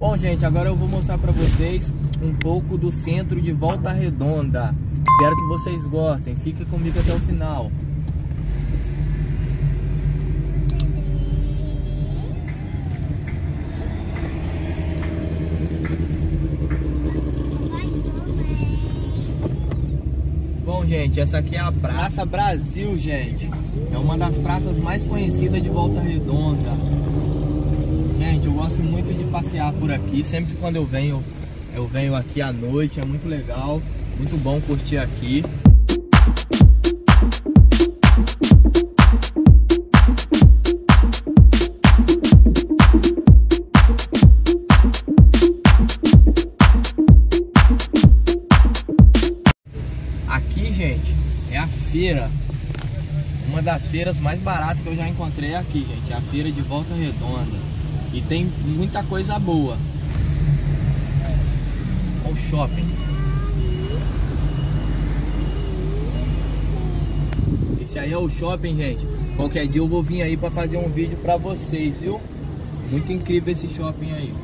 Bom, gente, agora eu vou mostrar para vocês um pouco do centro de Volta Redonda. Espero que vocês gostem. Fique comigo até o final. Bom, gente, essa aqui é a Praça Brasil, gente. É uma das praças mais conhecidas de Volta Redonda. Gosto muito de passear por aqui. Sempre quando eu venho, eu venho aqui à noite. É muito legal, muito bom curtir aqui. Aqui, gente, é a feira. Uma das feiras mais baratas que eu já encontrei aqui, gente. É a feira de Volta Redonda. E tem muita coisa boa. Olha o shopping. Esse aí é o shopping, gente. Qualquer dia eu vou vir aí para fazer um vídeo para vocês, viu? Muito incrível esse shopping aí.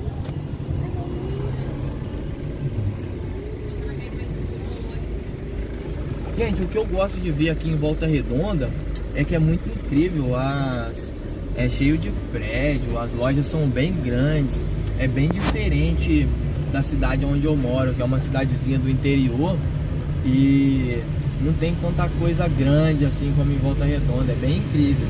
Gente, o que eu gosto de ver aqui em Volta Redonda é que é muito incrível. As, é cheio de prédio, as lojas são bem grandes, é bem diferente da cidade onde eu moro, que é uma cidadezinha do interior e não tem tanta coisa grande assim como em Volta Redonda, é bem incrível.